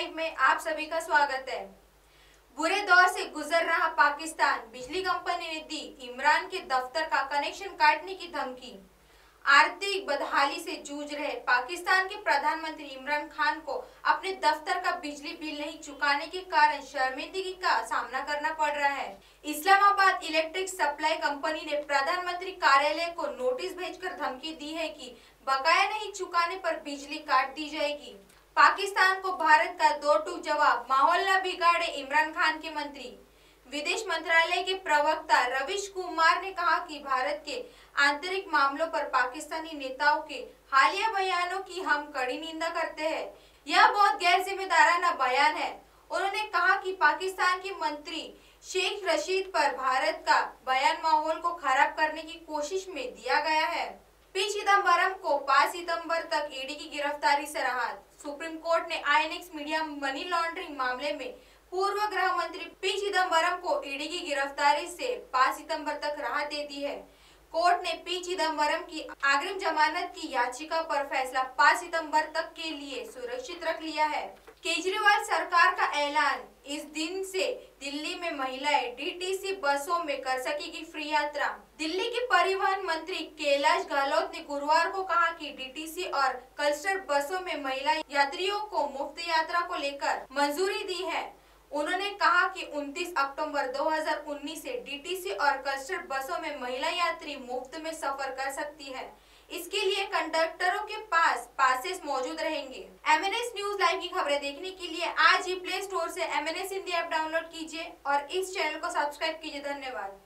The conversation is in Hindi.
सभी का स्वागत है। बुरे दौर से गुजर रहा पाकिस्तान। बिजली कंपनी ने दी इमरान के दफ्तर का कनेक्शन काटने की धमकी। आर्थिक बदहाली से जूझ रहे पाकिस्तान के प्रधानमंत्री इमरान खान को अपने दफ्तर का बिजली बिल नहीं चुकाने के कारण शर्मिंदगी का सामना करना पड़ रहा है। इस्लामाबाद इलेक्ट्रिक सप्लाई कंपनी ने प्रधानमंत्री कार्यालय को नोटिस भेजकर धमकी दी है कि बकाया नहीं चुकाने पर बिजली काट दी जाएगी। पाकिस्तान को भारत का दो टूक जवाब माहौल न बिगाड़े इमरान खान के मंत्री। विदेश मंत्रालय के प्रवक्ता रविश कुमार ने कहा कि भारत के आंतरिक मामलों पर पाकिस्तानी नेताओं के हालिया बयानों की हम कड़ी निंदा करते हैं। यह बहुत गैर जिम्मेदाराना बयान है। उन्होंने कहा कि पाकिस्तान के मंत्री शेख रशीद पर भारत का बयान माहौल को खराब करने की कोशिश में दिया गया है। चिदम्बरम को 5 सितंबर तक ईडी की गिरफ्तारी से राहत। सुप्रीम कोर्ट ने आईएनएक्स मीडिया मनी लॉन्ड्रिंग मामले में पूर्व गृह मंत्री पी चिदम्बरम को ईडी की गिरफ्तारी से 5 सितंबर तक राहत दे दी है। कोर्ट ने पी चिदम्बरम की अग्रिम जमानत की याचिका पर फैसला 5 सितंबर तक के लिए सुरक्षित रख लिया है। केजरीवाल सरकार का ऐलान, इस दिन से दिल्ली में महिलाएँ डीटीसी बसों में कर सकेगी फ्री यात्रा। दिल्ली के परिवहन मंत्री कैलाश गहलोत ने गुरुवार को कहा कि डीटीसी और कल्स्टर बसों में महिला यात्रियों को मुफ़्त यात्रा को लेकर मंजूरी दी है। उन्होंने कहा कि 29 अक्टूबर 2019 से डीटीसी और कल्स्टर बसों में महिला यात्री मुफ़्त में सफ़र कर सकती है। इसके लिए कंडक्टरों के पास पासेस मौजूद रहेंगे। एमएनएस न्यूज़ लाइव की खबरें देखने के लिए आज ही प्ले स्टोर से M N S Hindi app download कीजिए और इस चैनल को सब्सक्राइब कीजिए। धन्यवाद।